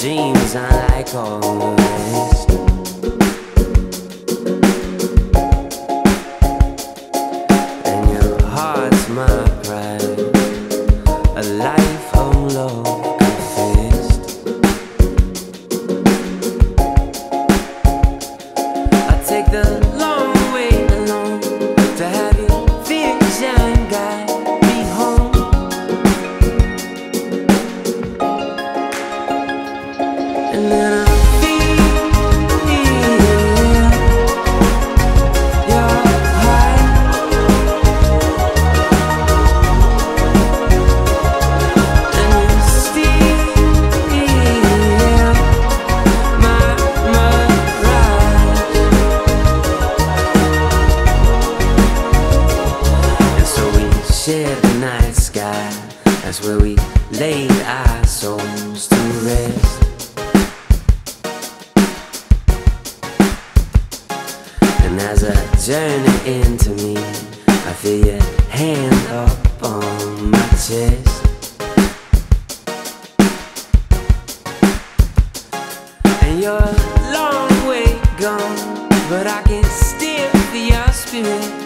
dreams are like all the rest. And your heart's my pride, a life home love. I take the shared the night sky. That's where we laid our souls to rest. And as I journey into me, I feel your hand up on my chest. And you're a long way gone, but I can still feel your spirit